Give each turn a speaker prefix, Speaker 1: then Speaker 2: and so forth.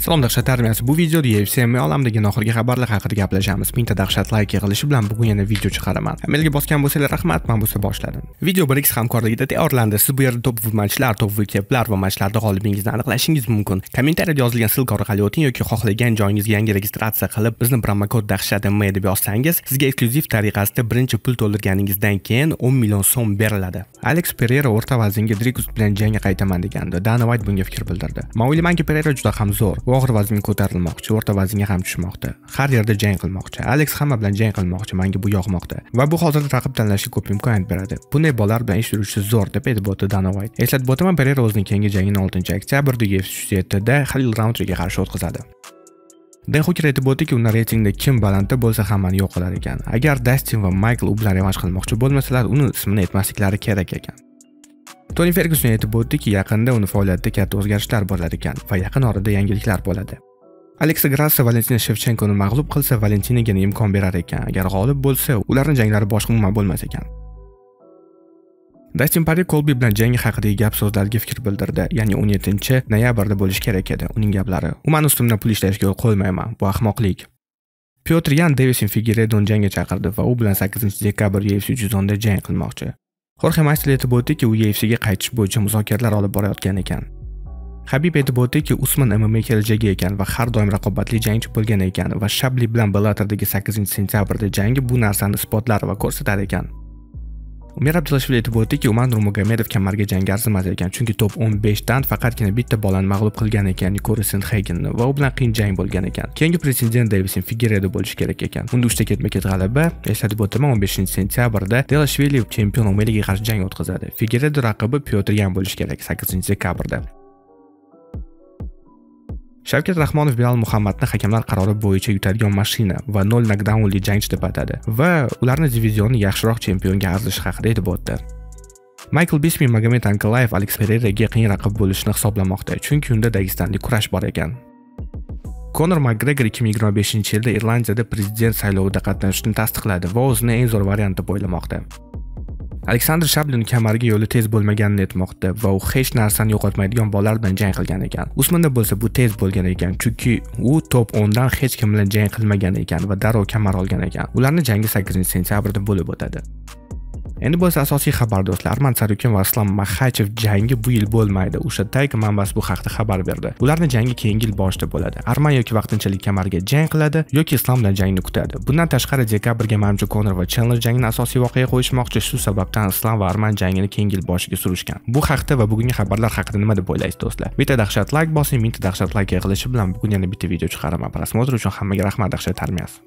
Speaker 1: Salom dahshat armiyasi. Bu videoda UFC MMA olamidagi oxirgi xabarlar haqida gaplashamiz. Mingta dahshat layk yig'ilishi bilan bugun yana video chiqaraman. Amalga bosgan bo'lsanglar rahmat, men bo'lsa boshladim. Video 1x hamkorligida tayyorlandi. Siz bu yerda top matchlar, top vikeplar va matchlarda g'olibingizni aniqlashingiz mumkin. Kommentariyada yozilgan ссылка orqali o'ting yoki xohlagan joyingizga yangi registratsiya qilib, bizni promokod dahshat MMA deb yozsangiz, sizga eksklyuziv tariqasida birinchi pul to'ldirganingizdan keyin 10 million so'm beriladi. Alex Pereira o'rta vaznga Drikus bilan jangga qaytaman degandi. Dana White bunga fikr bildirdi. Men o'ylaymanki Pereira juda ham zo'r. U og'ir vaznga ko'tarilmoqchi o'rta vaznga ham tushmoqda. Har yerda jang qilmoqchi. Aleks hamma bilan jang qilmoqchi menga bu yoqmoqda va bu hozirda raqib tanlashga ko'p imkoniyat beradi. Bunday bolalar bilan ish yuritishi zo'r deb aytib o'tdi dana White. Eslatib o'taman pereira o'zining keyingi jangini 6 oktyabrda ufc 7da halil raundriga qarshi o'tkazadi. Den Huker aytib o'tdiki, uni reytingda kim balandda bo'lsa hammani yo'q qilar ekan. Agar Dastin va Michael u bilan revansh qilmoqchi bo'lmasalar, uni ismini aytmasliklari kerak ekan. Toni Fergyuson aytib o'tdiki, yaqinda uni faoliyatida katta o'zgarishlar bo'lar ekan va yaqin orada yangiliklar bo'ladi. Aleksa Grassa Valentina Shevchenkoni mag'lub qilsa, Valentinaga imkon berar ekan. Agar g'olib bo'lsa, ularning janglari boshqa umuman bo'lmas ekan. Dastin Pari Kolbi bilan jangi haqidagi gap so'zlarga fikr bildirdi, ya'ni 17-noyabrda bo'lishi kerak edi. Uning gaplari: umuman ustimdan pul ishlashga yo'l qo'ymayman. Bu ahmoqlik." Pyotr Yan devisin Figueiredoni jangga chaqirdi va u bilan 8-dekabr UFC 310 da jang qilmoqchi. Jorge Masvidal aytib o'tdiki, u UFCga qaytish bo'yicha muzokaralar olib borayotgan ekan. Habib aytib o'tdiki, Usman MMA kelajagi ekan va har doim raqobatli jangchi bo'lgan ekan va Shabli bilan Bellator'dagi 8-sentyabrda jangi bu narsani isbotlar va ko'rsatar ekan. Umar Abdulashvili aytib uman Nurmagomedov kamarga jangga arzimas ekan, chunki top 15 dan faqatgina bitta bolani mag'lub qilgan ekan, Nikori Sandhagenni va u bilan qiyin jang bo'lgan ekan. Keyingi pretendent Davison Figueiredo bo'lishi kerak ekan. Unda 3 ta ketma-ket g'alaba, eslatib o'taman 15-sentyabrda Delashvili chempion Omeliga qarshi jang o'tkazadi. Figueiredo raqibi Pyotr Yan bo'lishi kerak 8-dekabrda. Shavkat Rahmonov Bilal Muhammadni hakamlar qarori bo'yicha yutadigan mashina va 0 nokdaunli jangchi deb atadi va ularni divizionni yaxshiroq chempionga arzishi haqida aytib o'tdi. Michael bismi Magomed Ankalayev Alex pereraga qiyin raqib bo'lishini hisoblamoqda, chunki unda dagistanlik kurash bor ekan. Conor McGregor 2025-yilda Irlandiyada prezident saylovida qatnashishni tasdiqladi va o'zini eng zo'r variant deb o'ylamoqda. Aleksandr Shablin kamariga yo'li tez bo'lmaganini aytmoqda va u hech narsani yo'qotmaydigan bolalar bilan jang qilgan ekan. Usmonda bo'lsa bu tez bo'lgan ekan, chunki u top 10 dan hech kim bilan jang qilmagan ekan va darrov kamar olgan ekan. Ularning jangi 8-sentyabrda bo'lib o'tadi. Endi bo'lsa asosiy xabar do'stlar, Arman Sarukin va Islom Maxachev jangi bu yil bo'lmaydi. O'sha Tayk manbasi bu haqda xabar berdi. ularni jangi keyingi yil boshida bo'ladi. Arman yoki vaqtinchalik kamarga jang qiladi yoki Islom bilan jangni kutadi. Bundan tashqari dekabrga manimcha konor va Chandler jangini asosiy voqeaga qo'yishmoqchi. Shu sababdan Islom va Arman jangini keyingi yil boshiga surishgan. Bu haqda va bugungi xabarlar haqida nima deb o'ylaysiz do'stlar? Bitta dahshat like bosing, mingta dahshat like yig'ilishi bilan bugun yana bitta video chiqaraman. Prosmotr uchun hammaga rahmat dahshat armiyasi.